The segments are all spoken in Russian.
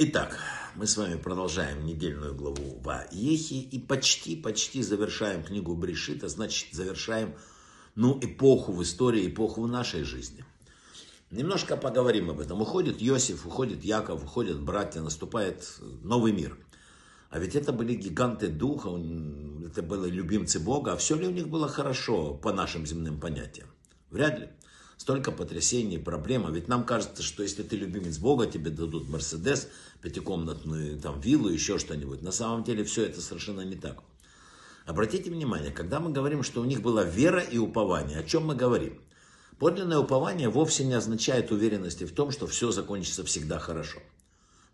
Итак, мы с вами продолжаем недельную главу Ваехи и почти-почти завершаем книгу Брешита, значит завершаем ну, эпоху в истории, эпоху в нашей жизни. Немножко поговорим об этом. Уходит Иосиф, уходит Яков, уходят братья, наступает новый мир. А ведь это были гиганты духа, это были любимцы Бога. А все ли у них было хорошо по нашим земным понятиям? Вряд ли столько потрясений, проблем. А ведь нам кажется, что если ты любимец Бога, тебе дадут Мерседес, пятикомнатную там виллу, еще что-нибудь. На самом деле все это совершенно не так. Обратите внимание, когда мы говорим, что у них была вера и упование, о чем мы говорим? Подлинное упование вовсе не означает уверенности в том, что все закончится всегда хорошо.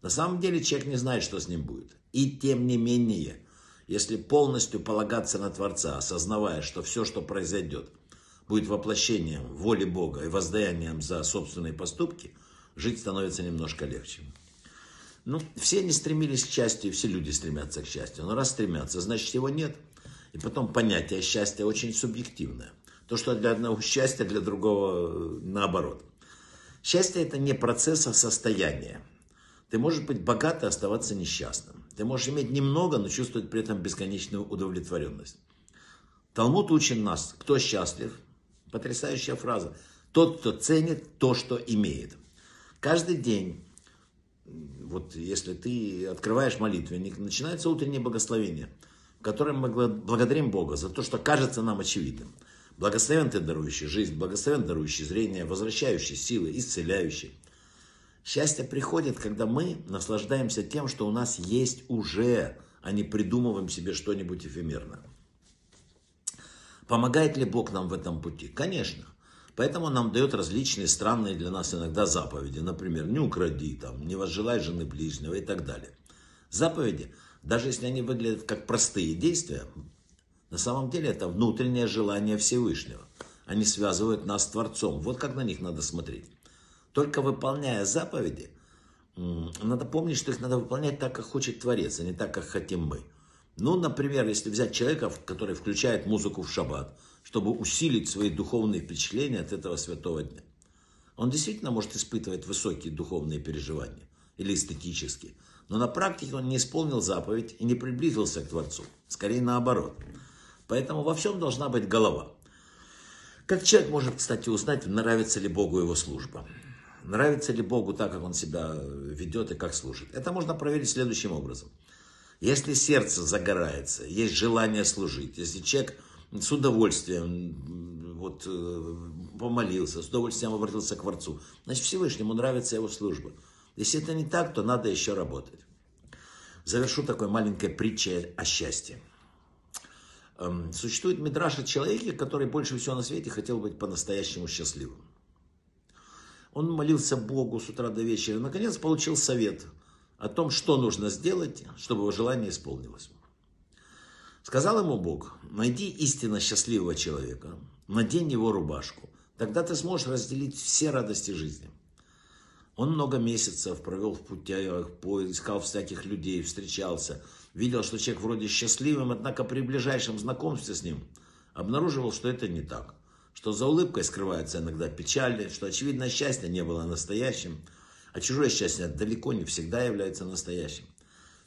На самом деле человек не знает, что с ним будет. И тем не менее, если полностью полагаться на Творца, осознавая, что все, что произойдет – будет воплощением воли Бога и воздаянием за собственные поступки, жить становится немножко легче. Ну, все не стремились к счастью, все люди стремятся к счастью. Но раз стремятся, значит его нет. И потом понятие счастья очень субъективное. То, что для одного счастья, для другого наоборот. Счастье это не процесс, а состояние. Ты можешь быть богат и оставаться несчастным. Ты можешь иметь немного, но чувствовать при этом бесконечную удовлетворенность. Талмуд учит нас, кто счастлив, Потрясающая фраза. Тот, кто ценит то, что имеет. Каждый день, вот если ты открываешь молитвенник, начинается утреннее благословение, в котором мы благодарим Бога за то, что кажется нам очевидным. Благословен ты, дарующий жизнь, благословен дарующий зрение, возвращающий силы, исцеляющий. Счастье приходит, когда мы наслаждаемся тем, что у нас есть уже, а не придумываем себе что-нибудь эфемерное. Помогает ли Бог нам в этом пути? Конечно. Поэтому он нам дает различные странные для нас иногда заповеди. Например, не укради, там, не возжелай жены ближнего и так далее. Заповеди, даже если они выглядят как простые действия, на самом деле это внутреннее желание Всевышнего. Они связывают нас с Творцом. Вот как на них надо смотреть. Только выполняя заповеди, надо помнить, что их надо выполнять так, как хочет Творец, а не так, как хотим мы. Ну, например, если взять человека, который включает музыку в шаббат, чтобы усилить свои духовные впечатления от этого святого дня. Он действительно может испытывать высокие духовные переживания или эстетические, но на практике он не исполнил заповедь и не приблизился к Творцу. Скорее наоборот. Поэтому во всем должна быть голова. Как человек может, кстати, узнать, нравится ли Богу его служба? Нравится ли Богу так, как он себя ведет и как служит? Это можно проверить следующим образом – если сердце загорается, есть желание служить, если человек с удовольствием вот, э, помолился, с удовольствием обратился к Творцу, значит Всевышнему нравится его служба. Если это не так, то надо еще работать. Завершу такой маленькой притчей о счастье. Эм, существует мидраж о который больше всего на свете хотел быть по-настоящему счастливым. Он молился Богу с утра до вечера, наконец получил совет – о том, что нужно сделать, чтобы его желание исполнилось. Сказал ему Бог, найди истинно счастливого человека, надень его рубашку, тогда ты сможешь разделить все радости жизни. Он много месяцев провел в путях, искал всяких людей, встречался, видел, что человек вроде счастливым, однако при ближайшем знакомстве с ним обнаруживал, что это не так, что за улыбкой скрывается иногда печаль, что очевидно счастье не было настоящим, а чужое счастье далеко не всегда является настоящим.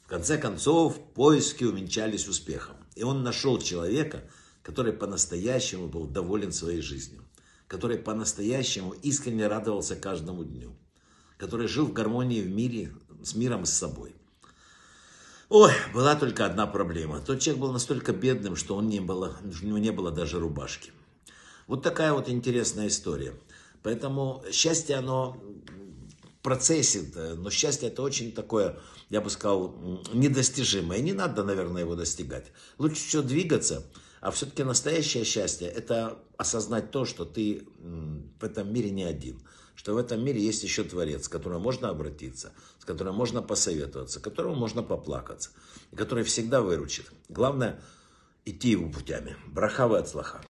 В конце концов, поиски увенчались успехом. И он нашел человека, который по-настоящему был доволен своей жизнью, который по-настоящему искренне радовался каждому дню, который жил в гармонии в мире, с миром с собой. Ой, была только одна проблема. Тот человек был настолько бедным, что он не было, у него не было даже рубашки. Вот такая вот интересная история. Поэтому счастье, оно процессе, но счастье это очень такое, я бы сказал, недостижимое. Не надо, наверное, его достигать. Лучше все двигаться, а все-таки настоящее счастье это осознать то, что ты в этом мире не один. Что в этом мире есть еще Творец, к которому можно обратиться, с которым можно посоветоваться, которому можно поплакаться, и который всегда выручит. Главное идти его путями. Брахавы от слаха.